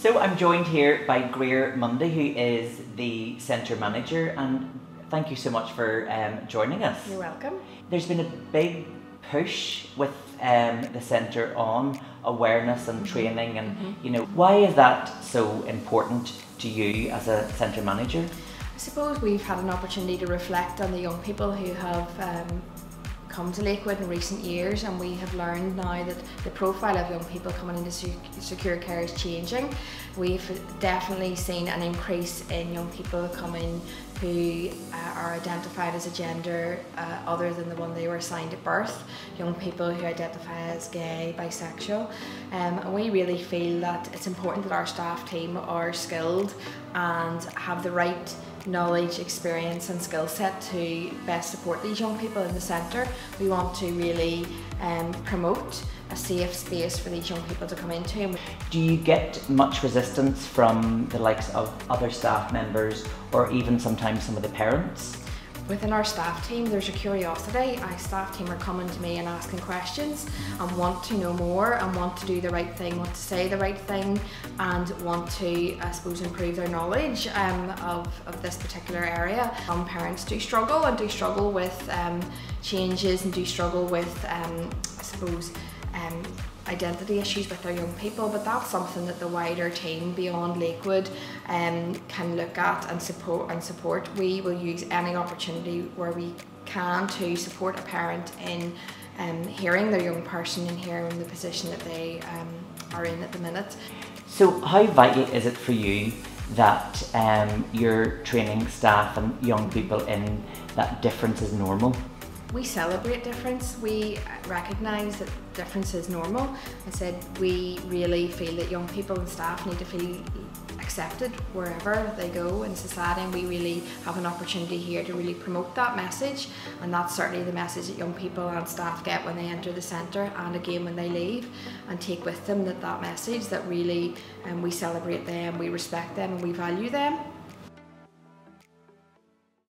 So I'm joined here by Greer Mundy, who is the centre manager, and thank you so much for um, joining us. You're welcome. There's been a big push with um, the centre on awareness and Mm-hmm. training, and you know why is that so important to you as a centre manager? I suppose we've had an opportunity to reflect on the young people who have um, come to Lakewood in recent years and we have learned now that the profile of young people coming into secure care is changing. We've definitely seen an increase in young people coming who are identified as a gender uh, other than the one they were assigned at birth, young people who identify as gay, bisexual. Um, we really feel that it's important that our staff team are skilled and have the right knowledge, experience and skill set to best support these young people in the centre. We want to really um, promote a safe space for these young people to come into. Do you get much resistance from the likes of other staff members, or even sometimes some of the parents? Within our staff team, there's a curiosity. Our staff team are coming to me and asking questions and want to know more and want to do the right thing, want to say the right thing, and want to, I suppose, improve their knowledge um, of, of this particular area. Some parents do struggle and do struggle with um, changes and do struggle with, um, I suppose, um, identity issues with our young people, but that's something that the wider team beyond Lakewood um, can look at and support and support. We will use any opportunity where we can to support a parent in um, hearing their young person and hearing the position that they um, are in at the minute. So, how vital is it for you that um, you're training staff and young people in that difference is normal? We celebrate difference. We recognise that difference is normal. I said we really feel that young people and staff need to feel accepted wherever they go in society and we really have an opportunity here to really promote that message and that's certainly the message that young people and staff get when they enter the centre and again when they leave and take with them that that message that really um, we celebrate them, we respect them and we value them.